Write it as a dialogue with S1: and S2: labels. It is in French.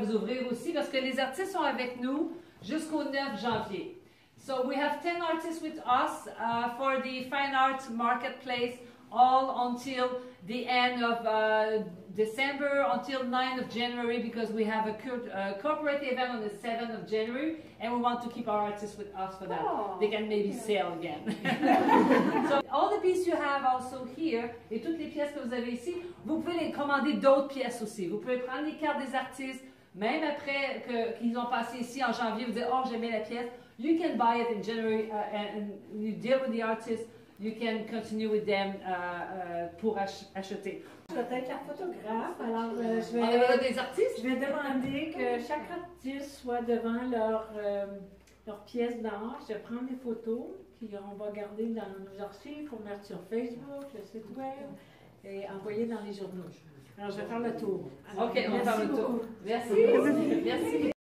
S1: vous ouvrir aussi parce que les artistes sont avec nous jusqu'au 9 janvier. So we have 10 artists with us uh, for the Fine Arts Marketplace all until the end of uh, December, until 9th of January because we have a co- uh, corporate event on the 7th of January and we want to keep our artists with us for that.
S2: Oh,
S1: they can maybe sell again. so all the pieces you have also here et toutes les pièces que vous avez ici, vous pouvez les commander d'autres pièces aussi. Vous pouvez prendre les cartes des artistes, même après qu'ils ont passé ici en janvier, vous dites, oh, j'aimais la pièce. You can buy it in January uh, and, and you deal with the artist. You can continue with them uh, uh, pour ach- acheter.
S2: Je vais être la photographe, alors euh, je
S1: On a
S2: vais,
S1: des artistes?
S2: je vais demander que chaque artiste soit devant leur, euh, leur pièce d'art. Je vais prendre des photos qu'on va garder dans nos archives pour mettre sur Facebook, le site web et envoyer dans les journaux. Alors je vais faire le tour. Alors,
S1: OK, on va faire le tour. Merci. Merci.